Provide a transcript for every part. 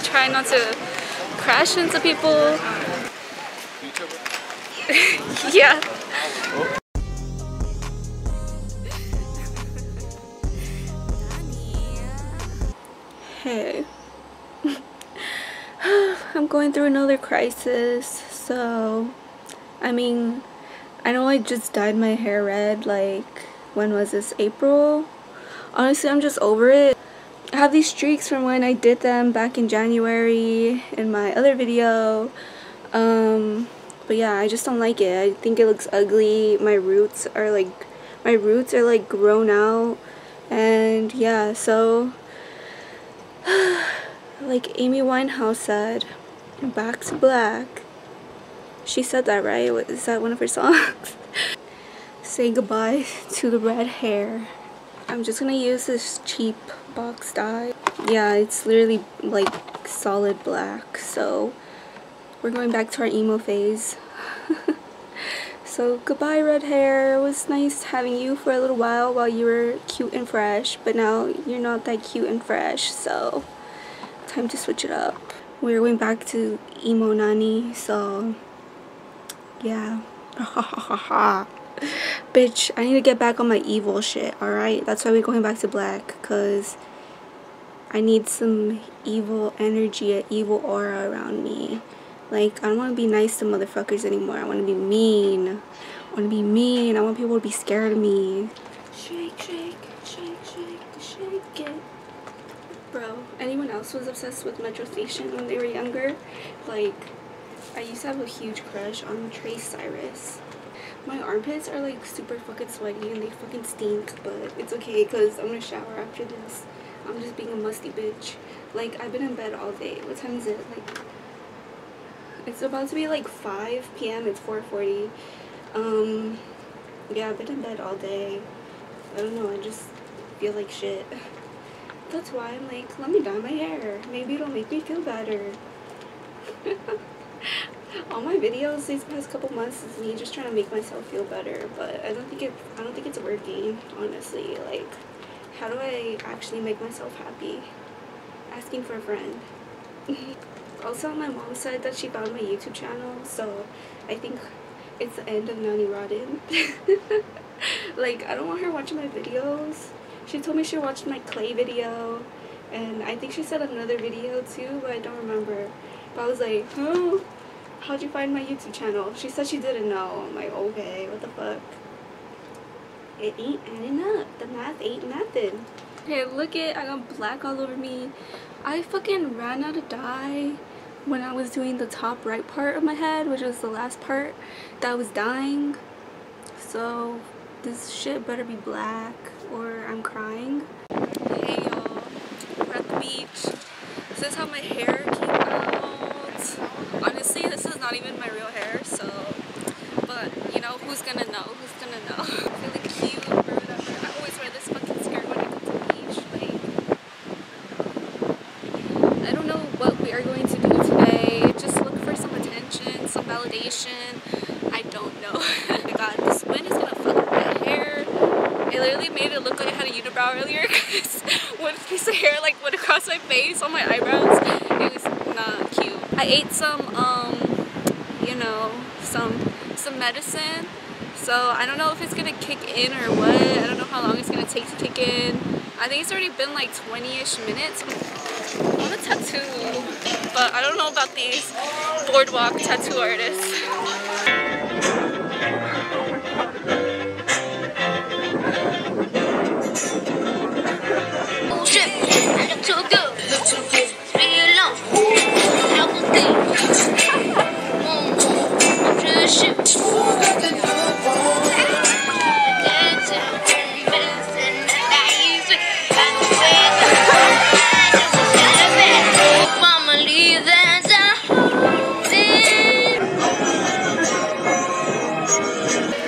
Trying not to crash into people. yeah. Hey. I'm going through another crisis, so I mean, I know I just dyed my hair red, like, when was this? April? Honestly, I'm just over it. I have these streaks from when I did them back in January in my other video. Um, but yeah, I just don't like it. I think it looks ugly. My roots are like, my roots are like grown out. And yeah, so like Amy Winehouse said, back to black. She said that, right? Is that one of her songs? Say goodbye to the red hair. I'm just gonna use this cheap box dye. Yeah, it's literally like solid black, so we're going back to our emo phase. so goodbye red hair. It was nice having you for a little while while you were cute and fresh, but now you're not that cute and fresh, so time to switch it up. We're going back to emo nani, so yeah. Bitch, I need to get back on my evil shit, alright? That's why we're going back to black, because I need some evil energy, an evil aura around me. Like, I don't want to be nice to motherfuckers anymore. I want to be mean. I want to be mean. I want people to be scared of me. Shake, shake, shake, shake, shake it. Bro, anyone else was obsessed with Metro Station when they were younger? Like, I used to have a huge crush on Trace Cyrus. My armpits are like super fucking sweaty and they fucking stink, but it's okay because I'm gonna shower after this. I'm just being a musty bitch. Like, I've been in bed all day. What time is it? Like, it's about to be like 5 p.m. It's 4.40. Um, yeah, I've been in bed all day. I don't know, I just feel like shit. That's why I'm like, let me dye my hair. Maybe it'll make me feel better. all my videos these past couple months is me just trying to make myself feel better but i don't think it i don't think it's working honestly like how do i actually make myself happy? Asking for a friend. Also my mom said that she found my youtube channel so i think it's the end of Nani Rotten. like i don't want her watching my videos. She told me she watched my clay video and i think she said another video too but i don't remember. But i was like oh how'd you find my YouTube channel? She said she didn't know. I'm like, okay, what the fuck? It ain't adding up. The math ain't nothing. Hey, look it. I got black all over me. I fucking ran out of dye when I was doing the top right part of my head, which was the last part that was dying. So this shit better be black or I'm crying. Hey y'all, we're at the beach. This is how my hair came out honestly this is not even my real hair so but you know who's gonna know who's gonna know really cute or whatever I always wear this fucking skirt when I go to the beach like I don't know what we are going to do today just look for some attention some validation I don't know oh my god this wind is gonna fuck up my hair it literally made it look like I had a unibrow earlier because one piece of hair like went my face on my eyebrows it was not cute I ate some, um, you know, some, some medicine. So I don't know if it's gonna kick in or what. I don't know how long it's gonna take to kick in. I think it's already been like 20-ish minutes. Want a tattoo, but I don't know about these boardwalk tattoo artists.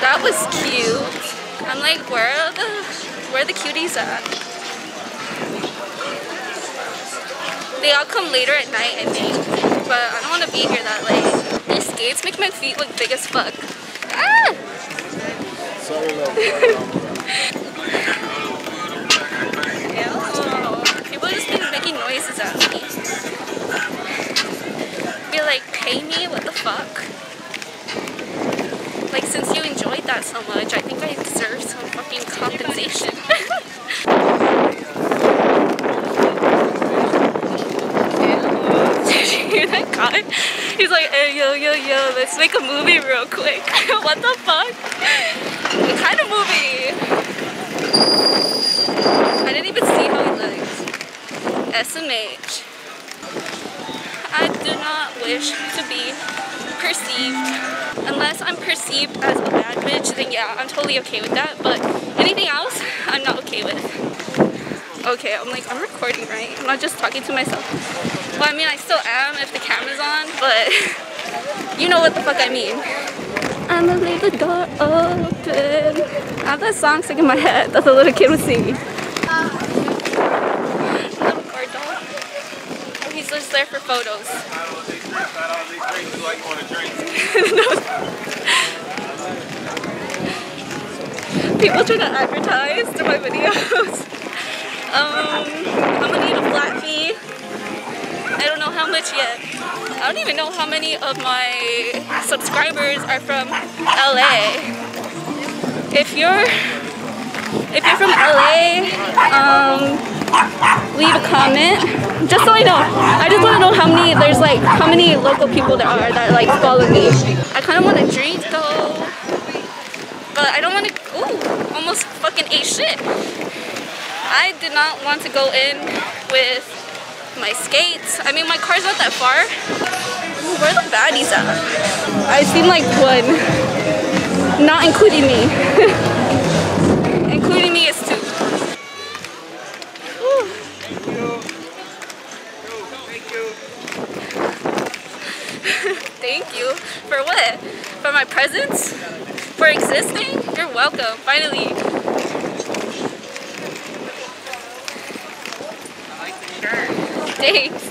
That was cute. I'm like, where are the where are the cuties at? They all come later at night, I think. But I don't want to be here that late. These skates make my feet look big as fuck. Ah! Sorry, People just been making noises at me. Be like, pay me? What the fuck? Like, since you enjoyed that so much, I think I deserve some fucking compensation. Did you He's like, hey, yo, yo, yo, let's make a movie real quick. what the fuck? What kind of movie? I didn't even see how he looks. SMH. I do not wish to be perceived. Unless I'm perceived as a bad bitch, then yeah, I'm totally okay with that. But anything else, I'm not okay with. Okay, I'm like, I'm recording, right? I'm not just talking to myself. Well, I mean, I still am if the camera's on, but you know what the fuck I mean. I'ma leave the door open. I have that song stuck in my head that the little kid was singing. Oh, he's just there for photos. People try to advertise to my videos. Um, I'm gonna need a flat fee. How much yet. I don't even know how many of my subscribers are from LA. If you're if you're from LA, um, leave a comment. Just so I know. I just want to know how many there's like how many local people there are that like follow me. I kind of want to drink though, but I don't want to. Ooh, almost fucking ate shit. I did not want to go in with my skates. I mean, my car's not that far. Ooh, where are the baddies at? I seem like one. Not including me. including me is two. Whew. Thank you. For what? For my presence? For existing? You're welcome. Finally. Thanks.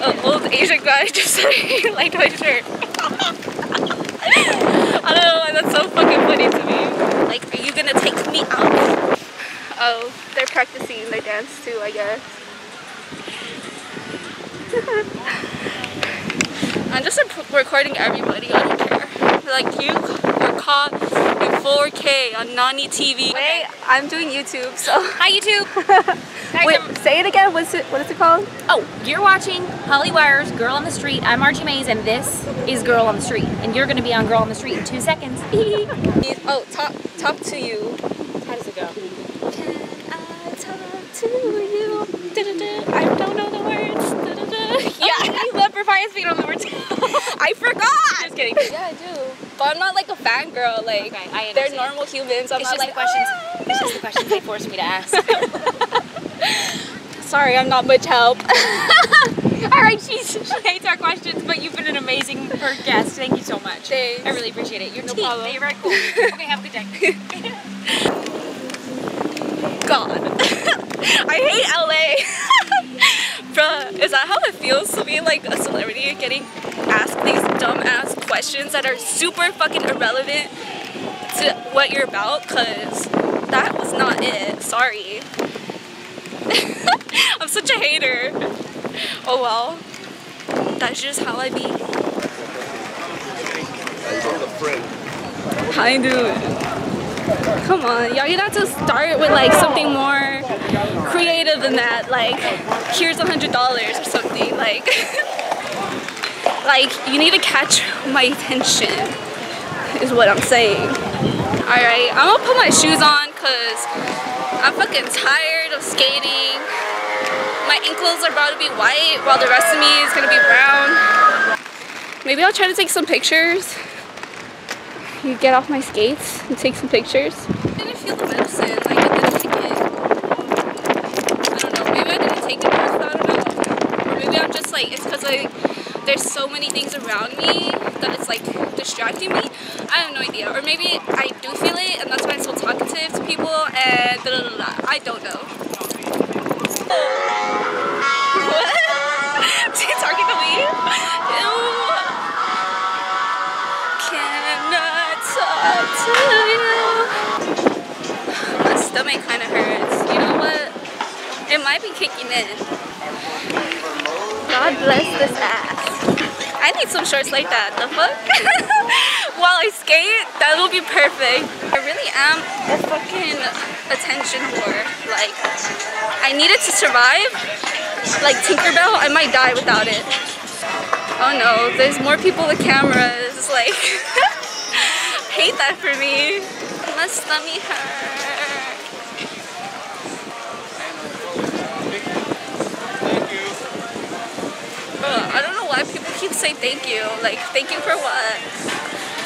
Oh, An old Asian guy just said he liked my shirt. I don't know why that's so fucking funny to me. Like, are you gonna take me out? Oh, they're practicing their dance too, I guess. I'm just recording everybody, I don't care. Like, you are caught 4K on Nani TV. Wait, I'm doing YouTube, so. Hi YouTube! Wait, say it again. What's it? What is it called? Oh, you're watching Hollywire's Girl on the Street. I'm Margie Mays and this is Girl on the Street. And you're gonna be on Girl on the Street in two seconds. oh, talk, talk to you. How does it go? Can I talk to you? I don't know the words. Speak on the words. I forgot. Just kidding. Yeah, I do. But I'm not like a fangirl. Like Okay, I they're normal humans. I'm It's not just like the questions. "Ah." It's just the questions they forced me to ask. Sorry, I'm not much help. All right, she's, she hates our questions, but you've been an amazing guest. Thank you so much. Thanks. I really appreciate it. You're No team. problem. You're very cool. okay, have a good day. God. I hate LA. Bruh, is that how it feels to be like a celebrity getting asked these dumb ass questions that are super fucking irrelevant to what you're about? Cause that was not it. Sorry. I'm such a hater. Oh well. That's just how I be. Hi dude. Come on, y'all. You have to start with like something more creative than that. Like, here's a hundred dollars or something. Like, like you need to catch my attention. Is what I'm saying. All right, I'm gonna put my shoes on cause I'm fucking tired of skating. My ankles are about to be white while the rest of me is gonna be brown. Maybe I'll try to take some pictures you get off my skates and take some pictures. I didn't feel the medicine, like I didn't take it. I don't know, maybe I didn't take it enough, I don't know. Or maybe I'm just like, it's because like, there's so many things around me that it's like distracting me. I have no idea. Or maybe I do feel it and that's why I'm so talkative to people and da da da. I don't know. What? Is he talking to me? Ew. Can I talk to you? stomach kind of hurts. You know what? It might be kicking in. God bless this ass. I need some shorts like that. The fuck? While I skate, that will be perfect. I really am a fucking attention whore. Like, I need it to survive. Like Tinkerbell, I might die without it. Oh no, there's more people with cameras. Like, hate that for me. My stomach hurt. I don't people keep saying thank you. Like, thank you for what?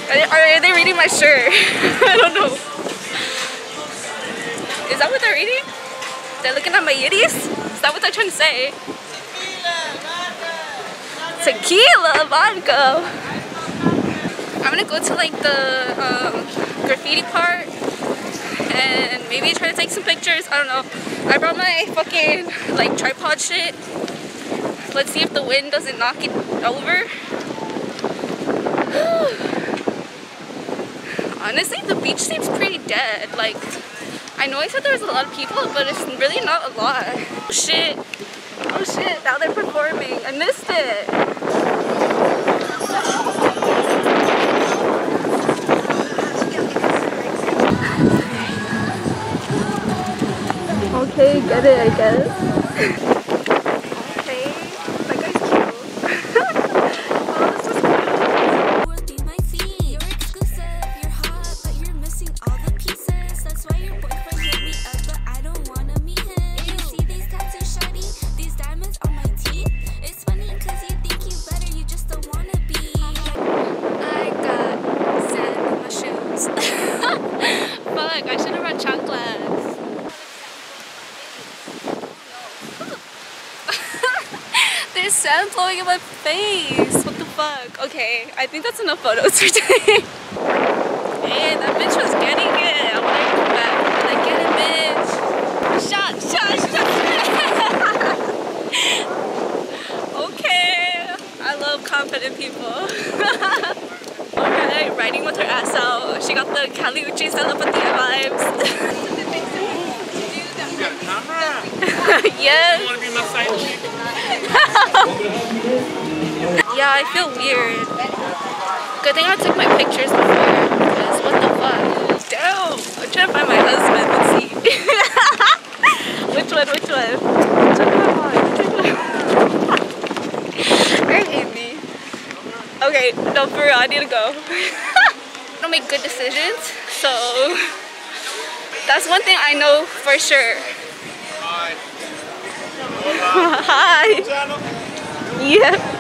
Are, are they reading my shirt? I don't know. Is that what they're reading? They're looking at my yitties? Is that what they're trying to say? Tequila vodka. I'm gonna go to like the um, graffiti part and maybe try to take some pictures. I don't know. I brought my fucking like tripod shit. Let's see if the wind doesn't knock it over. Honestly, the beach seems pretty dead. Like, I know I said there was a lot of people, but it's really not a lot. Oh shit. Oh shit, now they're performing. I missed it. Okay, get it, I guess. blowing in my face. What the fuck? Okay, I think that's enough photos for today. hey, that bitch was getting it. I want to come back. Like, get it, bitch. Shot, shot, shot. okay. I love confident people. Alright, riding with her ass out. She got the Kali Uchis Telepatía vibes. You got a camera? yes. You want to be my side chick? Yeah, I feel weird. Good thing I took my pictures before. Because what the fuck? Damn! I'm trying to find my husband. Let's see. which one? Which one? Which one do I want? Which one? I hate me. Okay, no, for real, I need to go. I don't make good decisions, so that's one thing I know for sure. Hi. Hi. Yeah.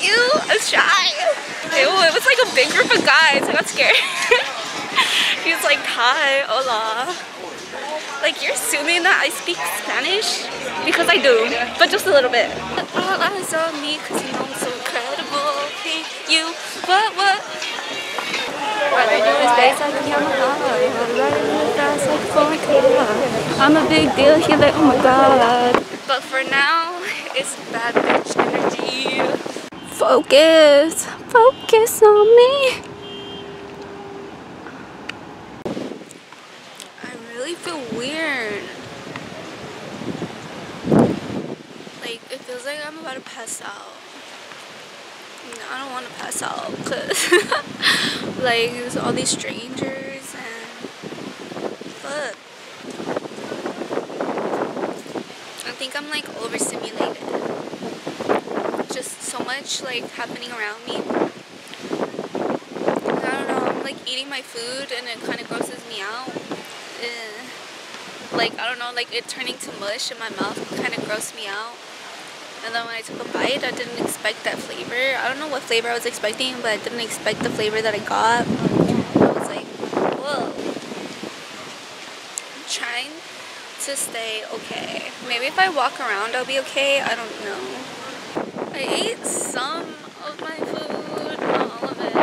Ew, I'm shy. Ew, it was like a big group of guys. I got scared. he was like, hi, hola. Like, you're assuming that I speak Spanish? Because I do, but just a little bit. All eyes on me because you know I'm so incredible. Hey, you, what, what? I'm a big deal here, like, oh my god. But for now, it's bad bitch energy. Focus, focus on me. I really feel weird. Like, it feels like I'm about to pass out. No, I don't want to pass out because, like, there's all these strangers and. Fuck. I think I'm like overstimulated. Just so much like happening around me. I don't know, I'm like eating my food and it kind of grosses me out. Eh. Like, I don't know, like it turning to mush in my mouth kind of grossed me out. And then when I took a bite, I didn't expect that flavor. I don't know what flavor I was expecting, but I didn't expect the flavor that I got. I was like, whoa. I'm trying to stay okay. Maybe if I walk around, I'll be okay. I don't know. I ate some of my food, not all of it.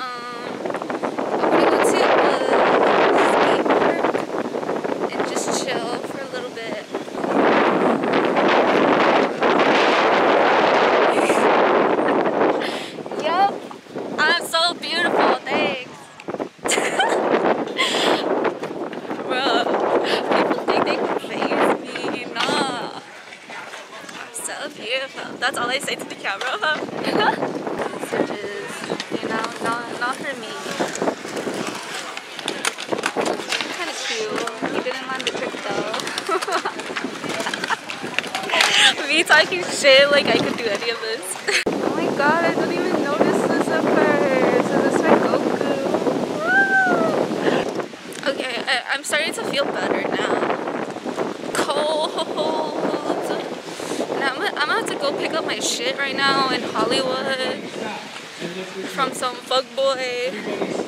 Um, I'm gonna go to the skate park and just chill for a little bit. yup, I'm so beautiful. Thanks. That's all I say to the camera. Switches, you know, not not for me. Kind of cute. He didn't land the trick though. me talking shit like I could do any of this. oh my god, I don't even notice this at first. Is this my Goku? okay, I, I'm starting to feel better now. Cold. Now I'm, gonna- I'm gonna have to go pick up my shit right now in Hollywood from some fuckboy.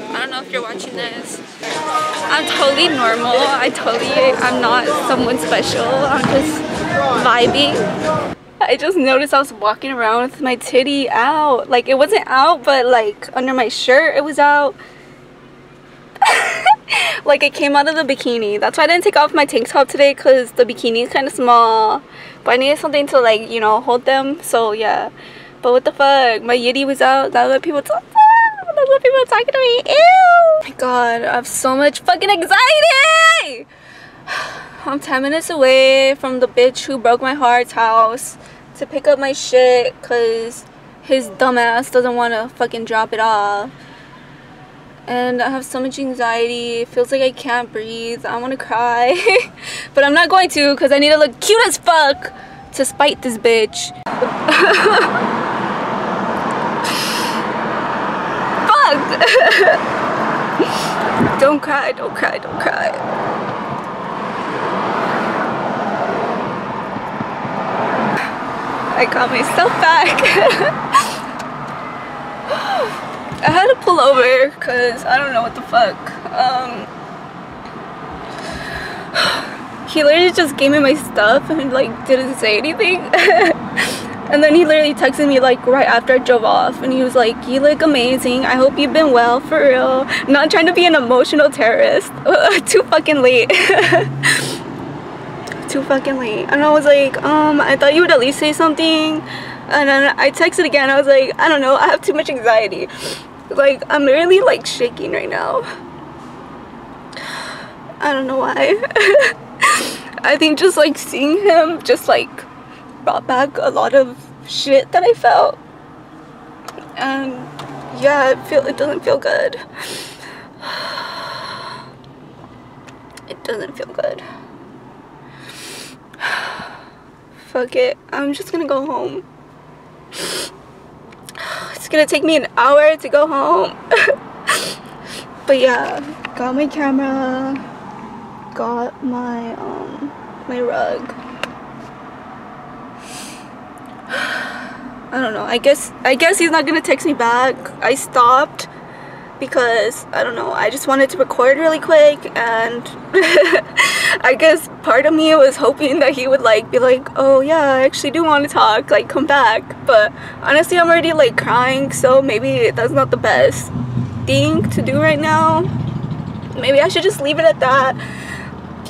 I don't know if you're watching this. I'm totally normal. I totally, I'm not someone special. I'm just vibing. Just noticed I was walking around with my titty out. Like it wasn't out, but like under my shirt it was out. like it came out of the bikini. That's why I didn't take off my tank top today because the bikini is kind of small. But I needed something to like, you know, hold them. So yeah. But what the fuck? My yitty was out. That's what people talk. That's what people are talking to me. Ew. Oh my god, I have so much fucking anxiety. I'm 10 minutes away from the bitch who broke my heart's house to pick up my shit because his dumbass doesn't want to fucking drop it off. And I have so much anxiety. It feels like I can't breathe. I want to cry. but I'm not going to because I need to look cute as fuck to spite this bitch. fuck! don't cry, don't cry, don't cry. I got myself back. I had to pull over because I don't know what the fuck. Um, he literally just gave me my stuff and like didn't say anything. and then he literally texted me like right after I drove off and he was like, you look amazing. I hope you've been well for real. Not trying to be an emotional terrorist. Too fucking late. Too fucking late. And I was like, um, I thought you would at least say something. And then I texted again. I was like, I don't know. I have too much anxiety. Like, I'm literally like shaking right now. I don't know why. I think just like seeing him just like brought back a lot of shit that I felt. And yeah, it feel it doesn't feel good. It doesn't feel good. Fuck it. I'm just gonna go home. It's gonna take me an hour to go home. but yeah, got my camera, got my um my rug. I don't know. I guess I guess he's not gonna text me back. I stopped because I don't know. I just wanted to record really quick and I guess part of me was hoping that he would like be like, "Oh yeah, I actually do want to talk. Like come back." But honestly, I'm already like crying, so maybe that's not the best thing to do right now. Maybe I should just leave it at that.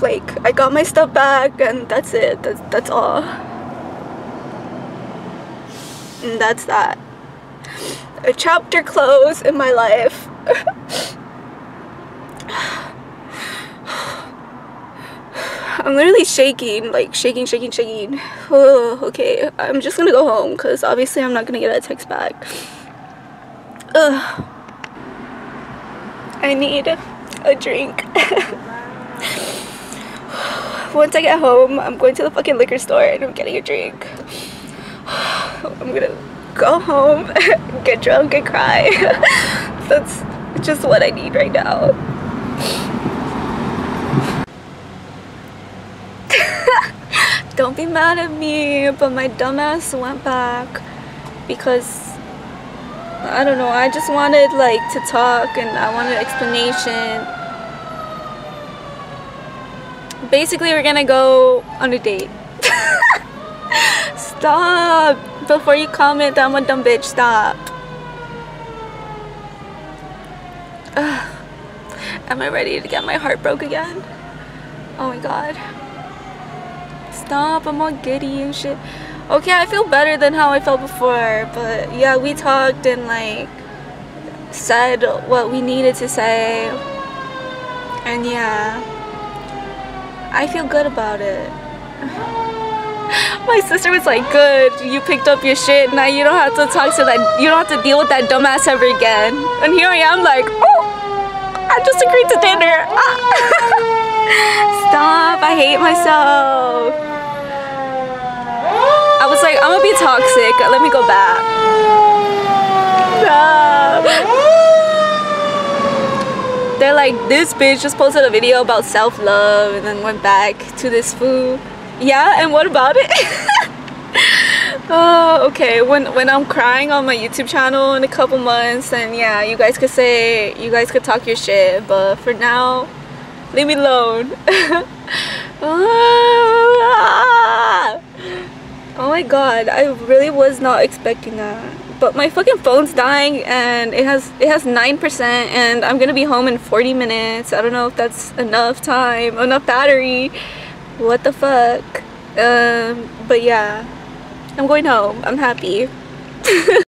Like I got my stuff back and that's it. That's that's all. And that's that. A chapter close in my life. I'm literally shaking, like shaking, shaking, shaking. Oh, okay, I'm just gonna go home because obviously I'm not gonna get a text back. Ugh. I need a drink. Once I get home, I'm going to the fucking liquor store and I'm getting a drink. I'm gonna go home, get drunk, and cry. That's just what I need right now. Don't be mad at me, but my dumbass went back because I don't know. I just wanted like to talk and I wanted explanation. Basically, we're gonna go on a date. Stop! Before you comment I'm a dumb bitch, stop. Ugh. Am I ready to get my heart broke again? Oh my god. Stop, I'm all giddy and shit. Okay, I feel better than how I felt before, but yeah, we talked and like said what we needed to say. And yeah, I feel good about it. My sister was like, "Good, you picked up your shit. Now you don't have to talk to that. You don't have to deal with that dumbass ever again." And here I am, like, "Oh, I just agreed to dinner." Stop! I hate myself. I was like, I'm gonna be toxic. Let me go back. Stop. They're like, this bitch just posted a video about self love and then went back to this food. Yeah, and what about it? oh, okay. When when I'm crying on my YouTube channel in a couple months, then yeah, you guys could say you guys could talk your shit. But for now, leave me alone. Oh my god, I really was not expecting that. But my fucking phone's dying and it has it has 9% and I'm gonna be home in 40 minutes. I don't know if that's enough time, enough battery. What the fuck? Um, but yeah. I'm going home. I'm happy.